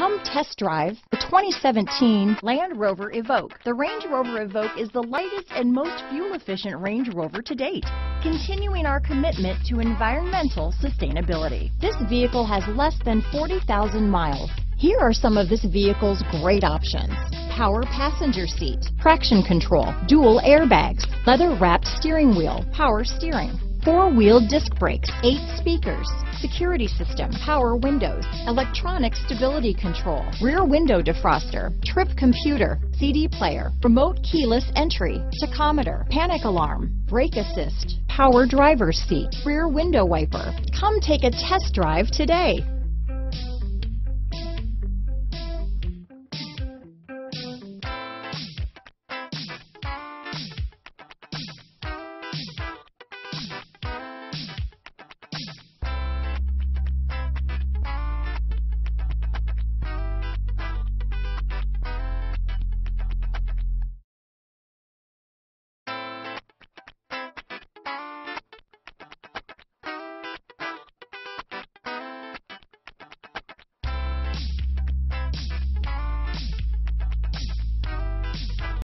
Come test drive the 2017 Land Rover Evoque. The Range Rover Evoque is the lightest and most fuel-efficient Range Rover to date, continuing our commitment to environmental sustainability. This vehicle has less than 40,000 miles. Here are some of this vehicle's great options. Power passenger seat, traction control, dual airbags, leather wrapped steering wheel, power steering, four-wheel disc brakes, eight speakers, security system, power windows, electronic stability control, rear window defroster, trip computer, CD player, remote keyless entry, tachometer, panic alarm, brake assist, power driver's seat, rear window wiper. Come take a test drive today.